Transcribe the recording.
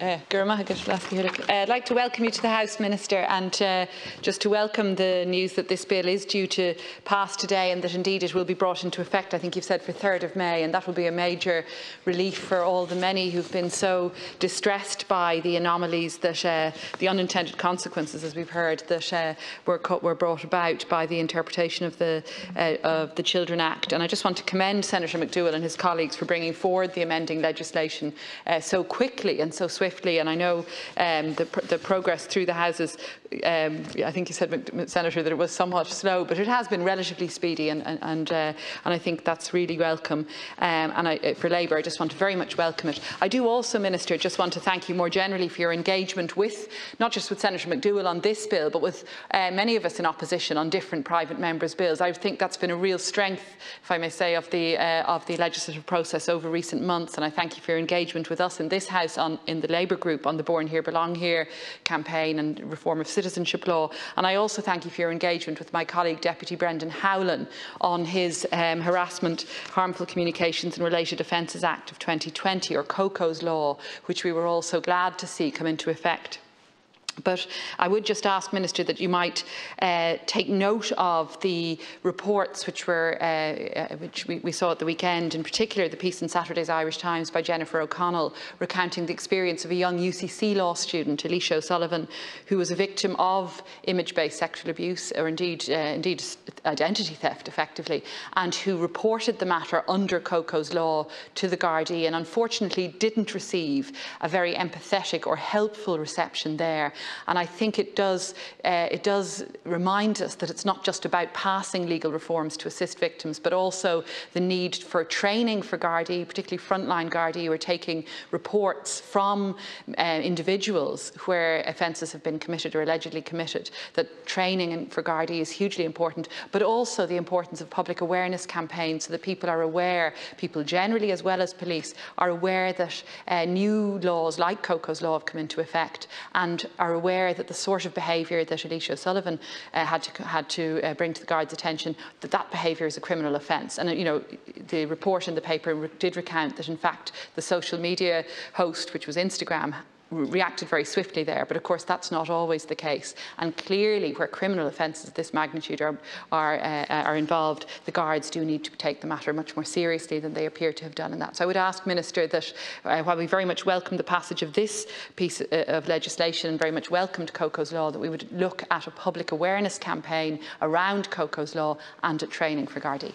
Uh, I'd like to welcome you to the House, Minister, and uh, just to welcome the news that this bill is due to pass today and that indeed it will be brought into effect, I think you've said, for 3rd of May, and that will be a major relief for all the many who've been so distressed by the anomalies that, uh, the unintended consequences, as we've heard, that were, were brought about by the interpretation of the, of the Children Act. And I just want to commend Senator McDowell and his colleagues for bringing forward the amending legislation so quickly and so swiftly swiftly, and I know um, the, pr the progress through the Houses, um, I think you said, Senator, that it was somewhat slow, but it has been relatively speedy, and, and, and, uh, and I think that's really welcome. Um, and I, uh, for Labour, I just want to very much welcome it. I do also, Minister, just want to thank you more generally for your engagement with, not just with Senator McDowell on this bill, but with uh, many of us in opposition on different private members' bills. I think that's been a real strength, if I may say, of the, uh, of the legislative process over recent months, and I thank you for your engagement with us in this House on, in the Labour group on the Born Here, Belong Here campaign and reform of citizenship law. And I also thank you for your engagement with my colleague Deputy Brendan Howlin on his um, Harassment, Harmful Communications and Related Offences Act of 2020, or COCO's law, which we were also glad to see come into effect. But I would just ask, Minister, that you might uh, take note of the reports which were uh, uh, which we, we, saw at the weekend, in particular the piece in Saturday's Irish Times by Jennifer O'Connell, recounting the experience of a young UCC law student, Alicia O'Sullivan, who was a victim of image-based sexual abuse, or indeed, uh, indeed identity theft, effectively, and who reported the matter under COCO's law to the Gardaí, and unfortunately didn't receive a very empathetic or helpful reception there. And I think it does, uh, it does remind us that it's not just about passing legal reforms to assist victims, but also the need for training for Gardaí, particularly frontline Gardaí who are taking reports from uh, individuals where offences have been committed or allegedly committed, that training for Gardaí is hugely important, but also the importance of public awareness campaigns so that people are aware, people generally as well as police, are aware that uh, new laws like COCO's law have come into effect and are aware that the sort of behaviour that Alicia O'Sullivan uh, had to, had to uh, bring to the guards' attention, that that behaviour is a criminal offence. And, uh, you know, the report in the paper did recount that, in fact, the social media host, which was Instagram, reacted very swiftly there, but of course that's not always the case. And clearly, where criminal offences of this magnitude are, are, uh, are involved, the guards do need to take the matter much more seriously than they appear to have done in that. So I would ask, Minister, that uh, while we very much welcome the passage of this piece uh, of legislation and very much welcomed COCO's law, that we would look at a public awareness campaign around COCO's law and at training for Gardaí.